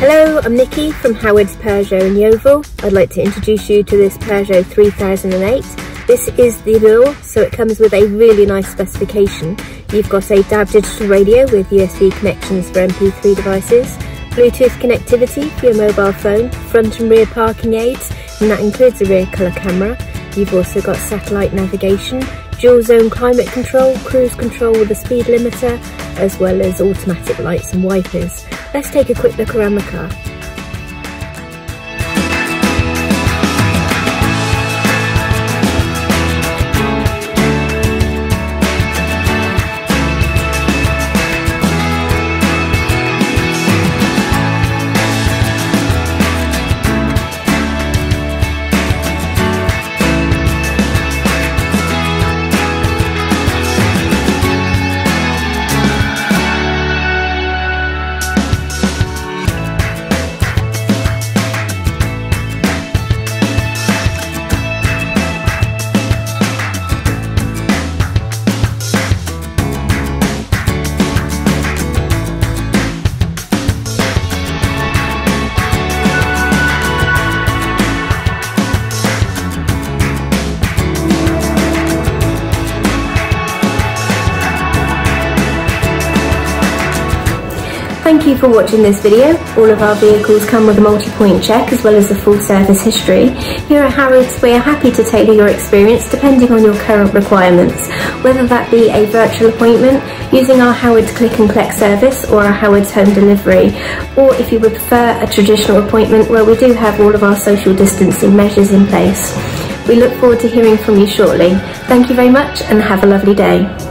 Hello, I'm Nikki from Howard's Peugeot in Yeovil. I'd like to introduce you to this Peugeot 3008. This is the Allure, so it comes with a really nice specification. You've got a DAB digital radio with USB connections for MP3 devices, Bluetooth connectivity for your mobile phone, front and rear parking aids, and that includes a rear colour camera. You've also got satellite navigation, dual zone climate control, cruise control with a speed limiter, as well as automatic lights and wipers. Let's take a quick look around the car. Thank you for watching this video. All of our vehicles come with a multi-point check as well as a full service history. Here at Howards we are happy to tailor your experience depending on your current requirements, whether that be a virtual appointment, using our Howards click and collect service or our Howards home delivery, or if you would prefer a traditional appointment where we do have all of our social distancing measures in place. We look forward to hearing from you shortly. Thank you very much and have a lovely day.